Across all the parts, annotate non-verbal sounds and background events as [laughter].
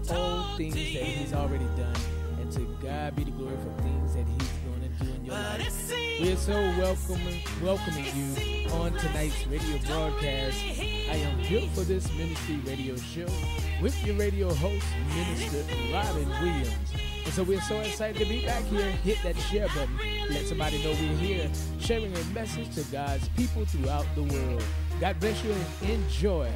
for all things that He's already done, and to God be the glory for things that He's going to do in your life. We are so welcoming, welcoming you on tonight's radio broadcast. I am built for this ministry radio show with your radio host, Minister Robbin Williams. And so we're so excited to be back here. Hit that share button. Let somebody know we're here, sharing a message to God's people throughout the world. God bless you and enjoy.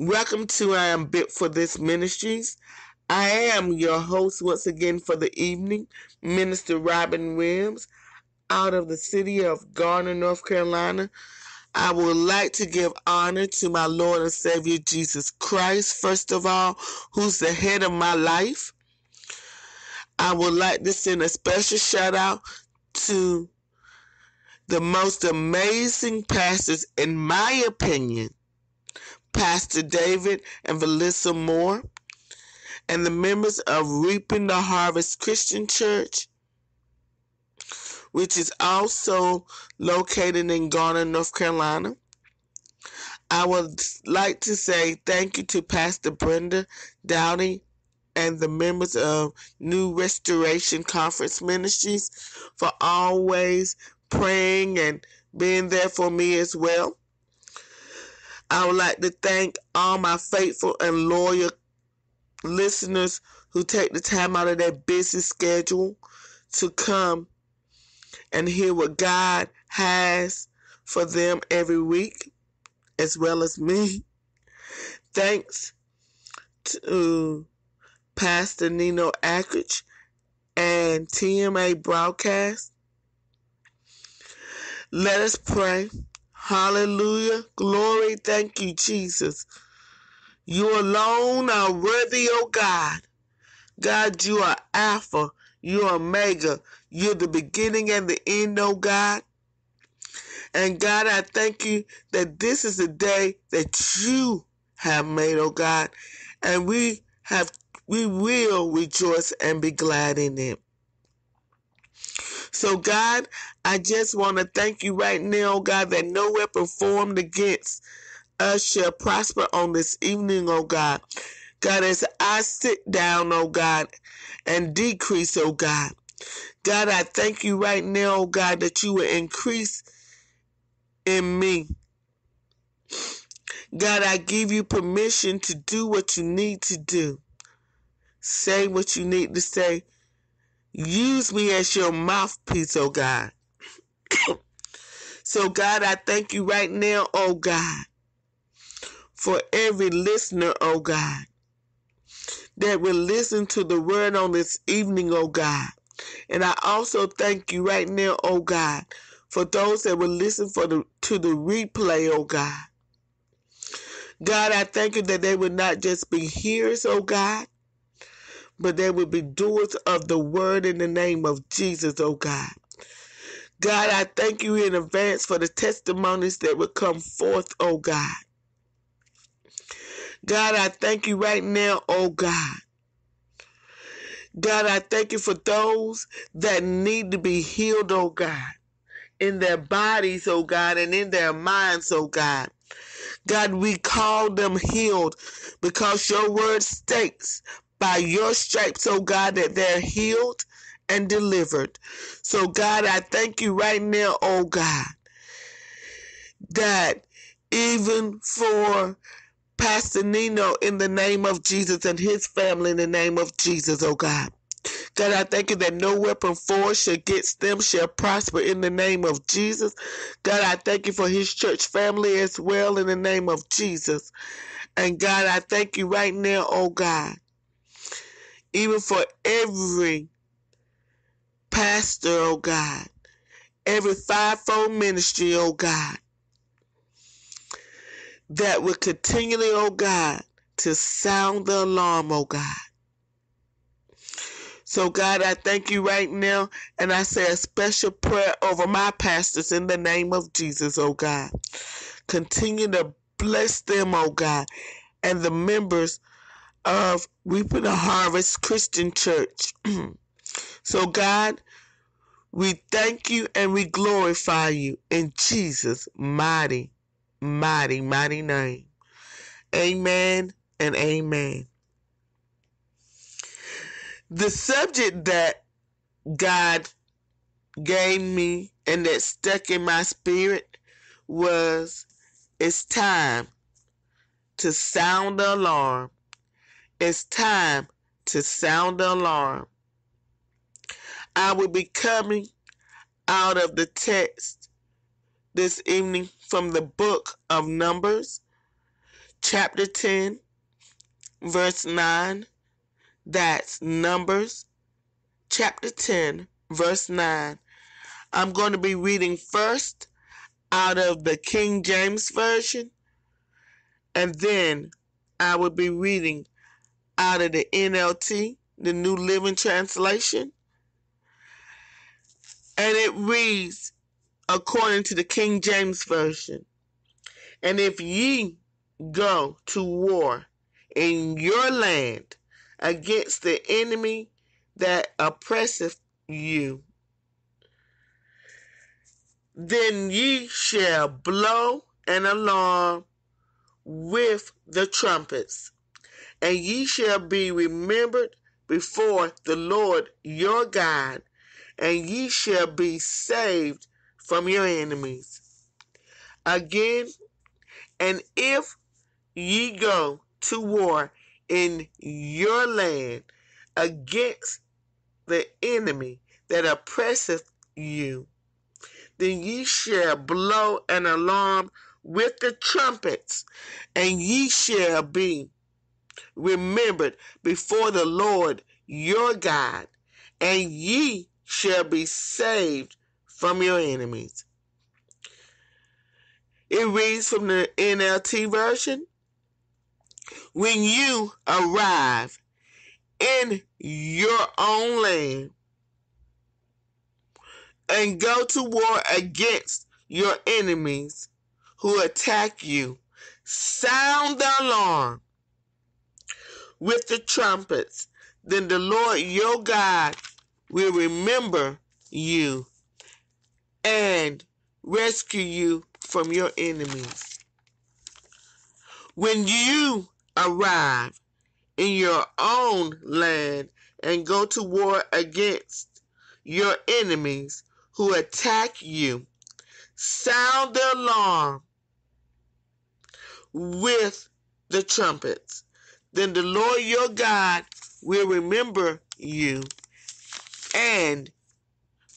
Welcome to I Am Built for This Ministries. I am your host once again for the evening, Minister Robbin Williams, out of the city of Garner, North Carolina. I would like to give honor to my Lord and Savior Jesus Christ, first of all, who's the head of my life. I would like to send a special shout out to the most amazing pastors, in my opinion, Pastor David and Valissa Moore, and the members of Reaping the Harvest Christian Church, which is also located in Garner, North Carolina. I would like to say thank you to Pastor Brenda Downey and the members of New Restoration Conference Ministries for always praying and being there for me as well. I would like to thank all my faithful and loyal listeners who take the time out of their busy schedule to come and hear what God has for them every week, as well as me. Thanks to Pastor Nino Akridge and TMA Broadcast. Let us pray. Hallelujah. Glory. Thank you, Jesus. You alone are worthy, O God. God, you are Alpha. You are Omega. You're the beginning and the end, O God. And God, I thank you that this is the day that you have made, O God. And we have we will rejoice and be glad in it. So, God, I just want to thank you right now, God, that no weapon formed against us shall prosper on this evening, oh God. God, as I sit down, oh God, and decrease, oh God. God, I thank you right now, oh God, that you will increase in me. God, I give you permission to do what you need to do. Say what you need to say. Use me as your mouthpiece, oh God. so, God, I thank you right now, oh God, for every listener, oh God, that will listen to the word on this evening, oh God. And I also thank you right now, oh God, for those that will listen for the to the replay, oh God. God, I thank you that they would not just be hearers, oh God, but they would be doers of the word in the name of Jesus, oh God. God, I thank you in advance for the testimonies that will come forth, oh God. God, I thank you right now, oh God. God, I thank you for those that need to be healed, oh God, in their bodies, oh God, and in their minds, oh God. God, we call them healed because your word states by your stripes, oh God, that they're healed and delivered. So, God, I thank you right now, oh God, that even for Pastor Nino in the name of Jesus and his family in the name of Jesus, oh God. God, I thank you that no weapon forged against them shall prosper in the name of Jesus. God, I thank you for his church family as well in the name of Jesus. And God, I thank you right now, oh God, even for every pastor, oh God, every fivefold ministry, oh God, that will continually, oh God, to sound the alarm, oh God. So, God, I thank you right now, and I say a special prayer over my pastors in the name of Jesus, oh God. Continue to bless them, oh God, and the members of Reaping the Harvest Christian Church. [clears throat] so, God, we thank you and we glorify you in Jesus' mighty, mighty, mighty name. Amen and amen. The subject that God gave me and that stuck in my spirit was it's time to sound the alarm. It's time to sound the alarm. I will be coming out of the text this evening from the book of Numbers, chapter 10, verse 9 that's Numbers chapter 10, verse 9. I'm going to be reading first out of the King James Version, and then I will be reading out of the NLT, the New Living Translation. And it reads according to the King James Version And if ye go to war in your land, against the enemy that oppresseth you. Then ye shall blow an alarm with the trumpets, and ye shall be remembered before the Lord your God, and ye shall be saved from your enemies. Again, and if ye go to war in your land against the enemy that oppresseth you, then ye shall blow an alarm with the trumpets, and ye shall be remembered before the Lord your God, and ye shall be saved from your enemies. It reads from the NLT version when you arrive in your own land and go to war against your enemies who attack you, sound the alarm with the trumpets. Then the Lord your God will remember you and rescue you from your enemies. When you arrive in your own land and go to war against your enemies who attack you, sound the alarm with the trumpets. Then the Lord your God will remember you and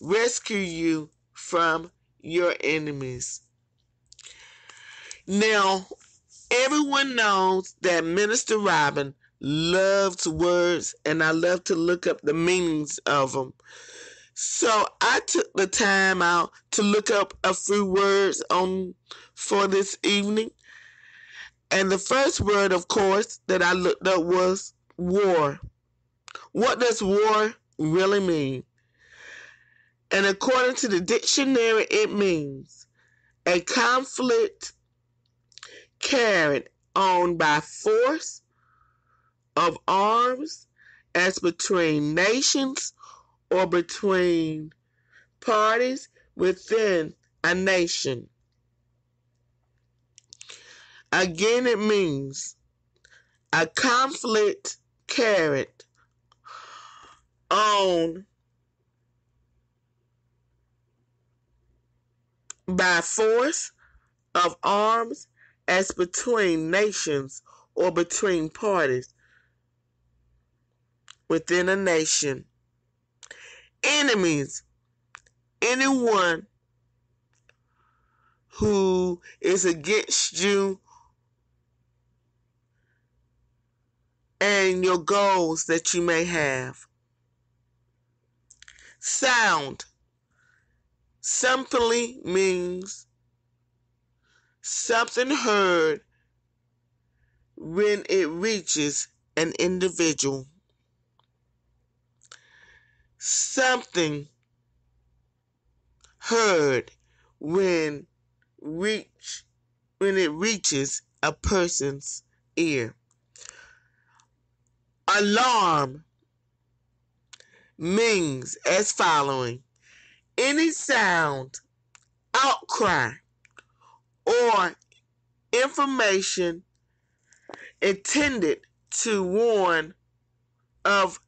rescue you from your enemies. Now, everyone knows that Minister Robbin loves words, and I love to look up the meanings of them. So I took the time out to look up a few words on for this evening. And the first word, of course, that I looked up was war. What does war really mean? And according to the dictionary, it means a conflict carried on by force of arms as between nations or between parties within a nation. Again, it means a conflict carried on by force of arms as between nations or between parties within a nation. Enemies, anyone who is against you and your goals that you may have. Sound simply means something heard when it reaches an individual. Something heard when reach when it reaches a person's ear. Alarm means as following any sound, outcry, or information intended to warn of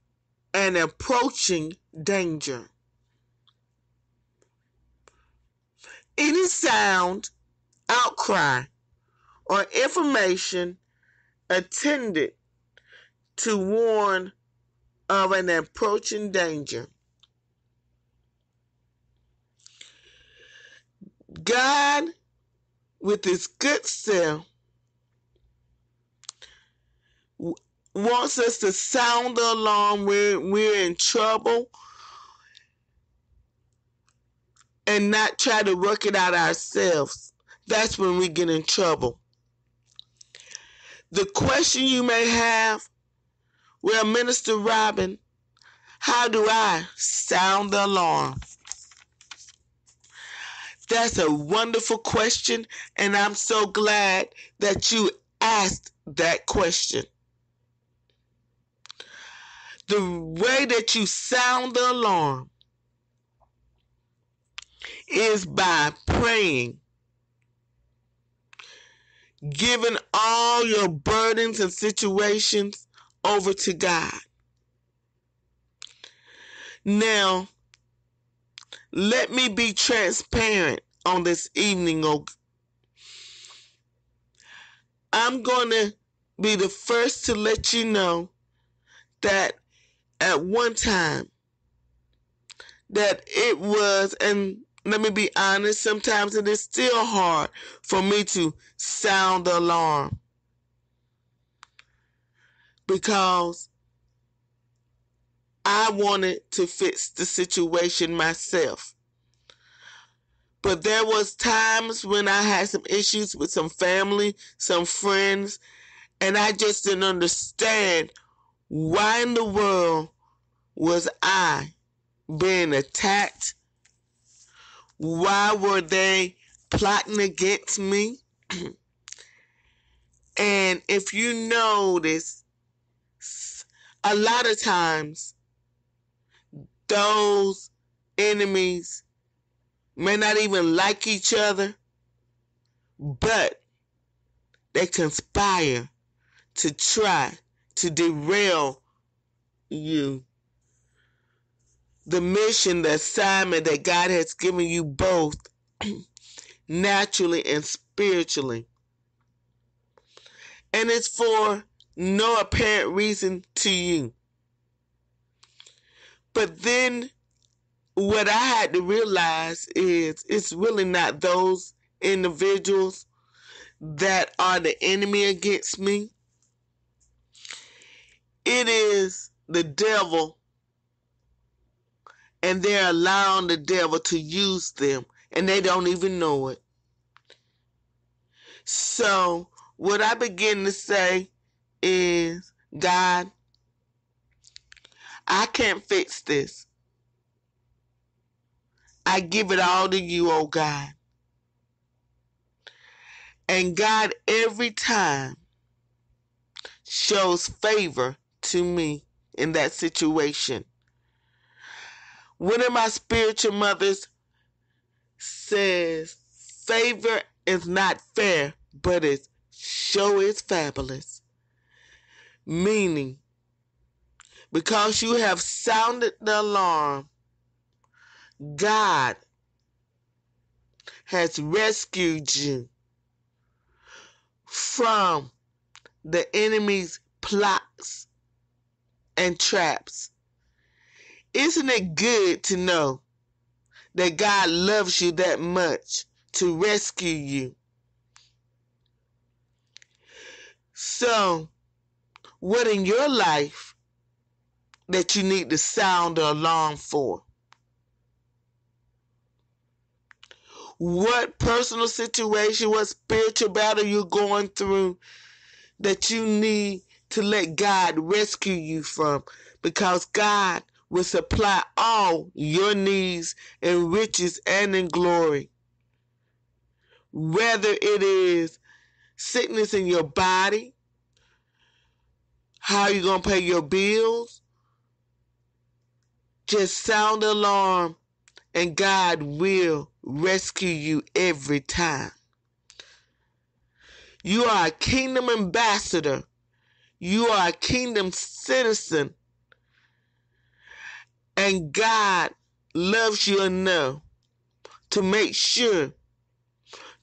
an approaching danger. Any sound, outcry, or information intended to warn of an approaching danger. God, with his good self, wants us to sound the alarm when we're in trouble and not try to work it out ourselves. That's when we get in trouble. The question you may have, well, Minister Robbin, how do I sound the alarm? That's a wonderful question, and I'm so glad that you asked that question. The way that you sound the alarm is by praying, giving all your burdens and situations over to God. Now, let me be transparent on this evening. Oh, I'm going to be the first to let you know that at one time that it was and let me be honest sometimes it is still hard for me to sound the alarm because I wanted to fix the situation myself. But there was times when I had some issues with some family, some friends, and I just didn't understand why in the world was I being attacked? Why were they plotting against me? [clears throat] and if you notice, a lot of times those enemies may not even like each other, but they conspire to try to derail you. The mission, the assignment that God has given you both [clears throat] naturally and spiritually. And it's for no apparent reason to you. But then what I had to realize is it's really not those individuals that are the enemy against me. It is the devil, and they're allowing the devil to use them, and they don't even know it. So, what I begin to say is, God, I can't fix this. I give it all to you, oh God. And God, every time, shows favor to me in that situation. One of my spiritual mothers says, favor is not fair, but it sure is fabulous. Meaning, because you have sounded the alarm, God has rescued you from the enemy's plots and traps. Isn't it good to know that God loves you that much to rescue you? So, what in your life that you need to sound the alarm for? What personal situation, what spiritual battle you're going through that you need to let God rescue you from because God will supply all your needs in riches and in glory. Whether it is sickness in your body, how you going to pay your bills, just sound the alarm and God will rescue you every time. You are a kingdom ambassador. You are a kingdom citizen. And God loves you enough to make sure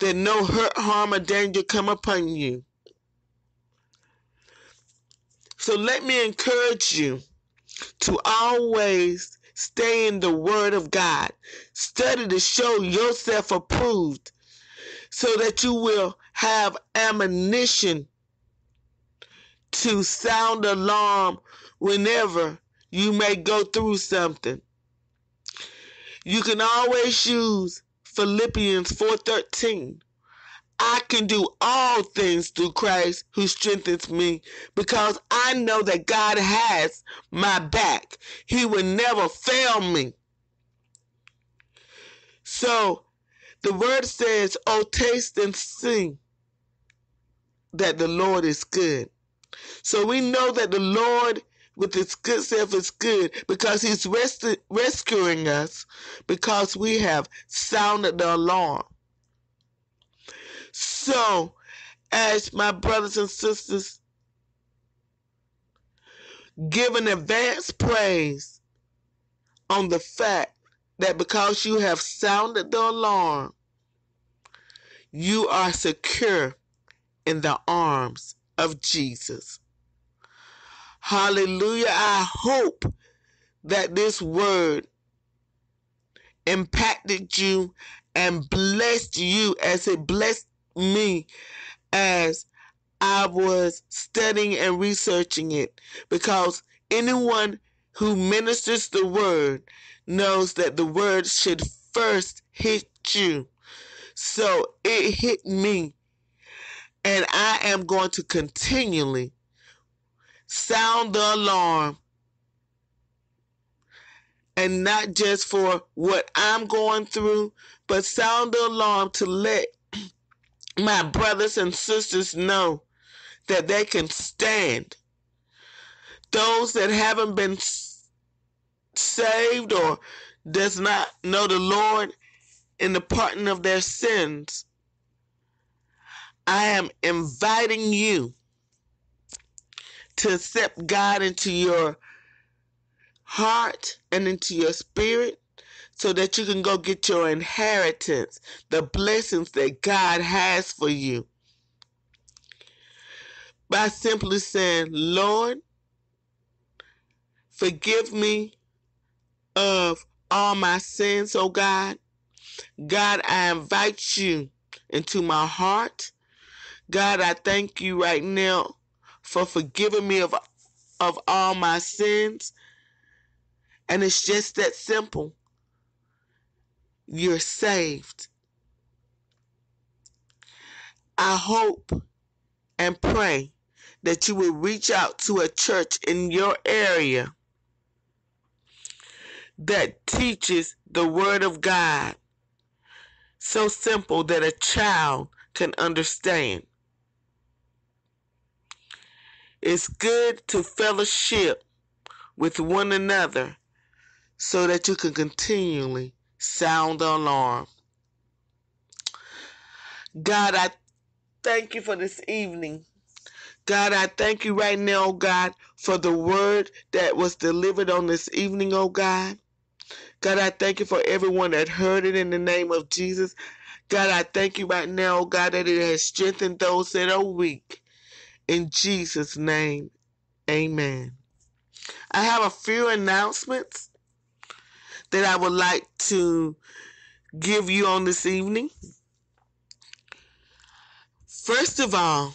that no hurt, harm, or danger come upon you. So let me encourage you to always stay in the Word of God. Study to show yourself approved so that you will have ammunition to sound alarm whenever you may go through something. You can always use Philippians 4:13. I can do all things through Christ who strengthens me because I know that God has my back. He will never fail me. So the word says, Oh, taste and see that the Lord is good. So we know that the Lord with his good self is good because he's rest- rescuing us because we have sounded the alarm. So, as my brothers and sisters, give an advance praise on the fact that because you have sounded the alarm, you are secure in the arms of Jesus. Hallelujah. I hope that this word impacted you and blessed you as it blessed me as I was studying and researching it. Because anyone who ministers the word knows that the word should first hit you. So it hit me. And I am going to continually sound the alarm. And not just for what I'm going through, but sound the alarm to let my brothers and sisters know that they can stand. Those that haven't been saved or does not know the Lord in the pardon of their sins, I am inviting you to accept God into your heart and into your spirit so that you can go get your inheritance, the blessings that God has for you. By simply saying, Lord, forgive me of all my sins, oh God. God, I invite you into my heart. God, I thank you right now for forgiving me of, of all my sins. And it's just that simple. You're saved. I hope and pray that you will reach out to a church in your area that teaches the Word of God so simple that a child can understand. It's good to fellowship with one another so that you can continually sound the alarm. God, I thank you for this evening. God, I thank you right now, God, for the word that was delivered on this evening, oh God. God, I thank you for everyone that heard it in the name of Jesus. God, I thank you right now, God, that it has strengthened those that are weak. In Jesus' name, amen. I have a few announcements that I would like to give you on this evening. First of all,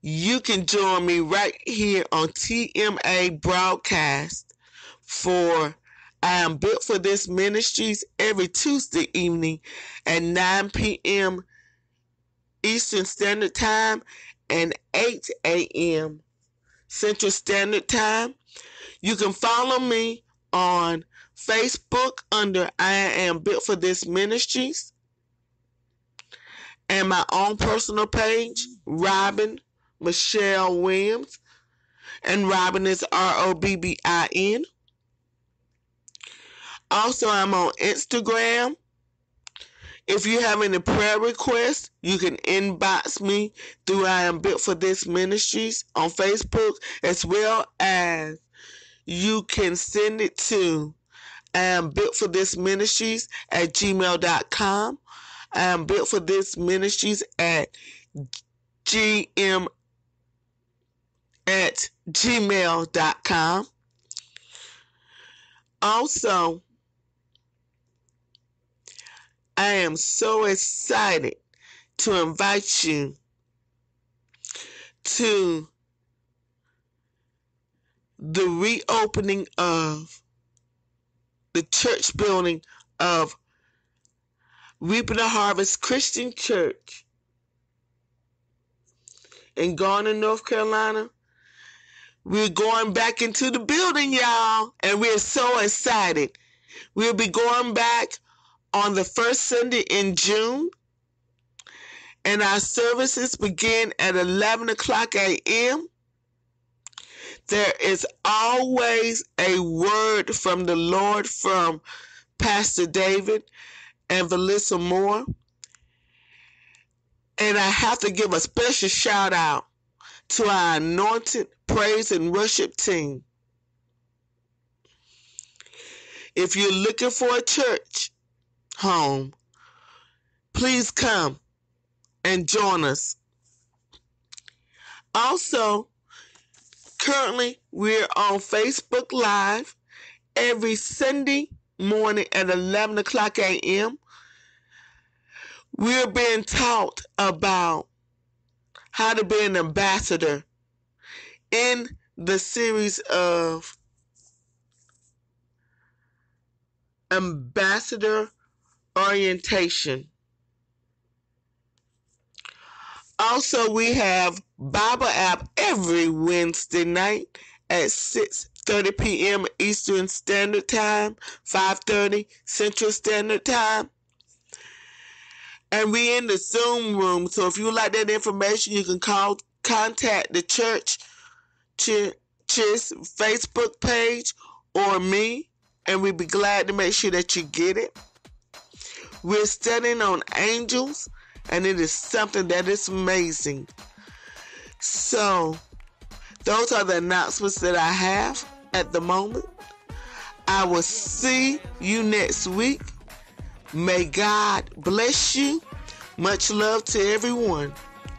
you can join me right here on TMA broadcast for I am built for this ministries every Tuesday evening at 9 p.m. Eastern Standard Time and 8 a.m. Central Standard Time. You can follow me on Facebook under I Am Built for This Ministries and my own personal page, Robbin Michelle Williams. And Robbin is R O B B I N. Also, I'm on Instagram. If you have any prayer requests, you can inbox me through I Am Built for This Ministries on Facebook, as well as you can send it to Am built for this ministries at gmail.com. Am built for this ministries at gm at gmail.com. Also, I am so excited to invite you to the reopening of the church building of Reaping the Harvest Christian Church in Garner, North Carolina. We're going back into the building, y'all, and we're so excited. We'll be going back on the first Sunday in June, and our services begin at 11 o'clock a.m. There is always a word from the Lord from Pastor David and Valissa Moore. And I have to give a special shout out to our anointed praise and worship team. If you're looking for a church home, please come and join us. Also, currently we're on Facebook Live every Sunday morning at 11 o'clock a.m. We're being taught about how to be an ambassador in the series of ambassador orientation. Also, we have Bible app every Wednesday night at 6:30 p.m. Eastern Standard Time, 5:30 Central Standard Time. And we in the Zoom room, so if you like that information, you can call contact the church church's Facebook page or me and we'd be glad to make sure that you get it. We're studying on angels, and it is something that is amazing. So, those are the announcements that I have at the moment. I will see you next week. May God bless you. Much love to everyone.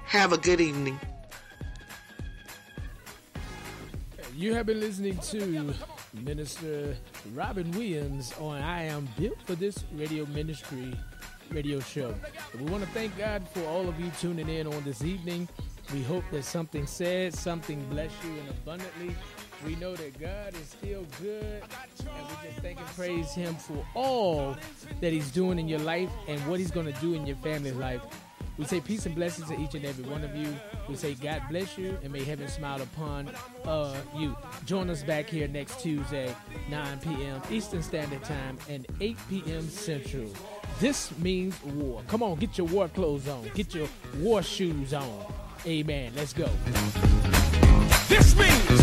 Have a good evening. You have been listening to Minister Robbin Williams on I Am Built for This Radio Ministry radio show. We want to thank God for all of you tuning in on this evening. We hope that something said, something bless you and abundantly. We know that God is still good, and we just thank and praise Him for all that He's doing in your life and what He's going to do in your family's life. We say peace and blessings to each and every one of you. We say God bless you and may heaven smile upon uh, you. Join us back here next Tuesday, 9 p.m. Eastern Standard Time and 8 p.m. Central. This means war. Come on, get your war clothes on. Get your war shoes on. Amen. Let's go. This means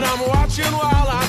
but I'm watching while I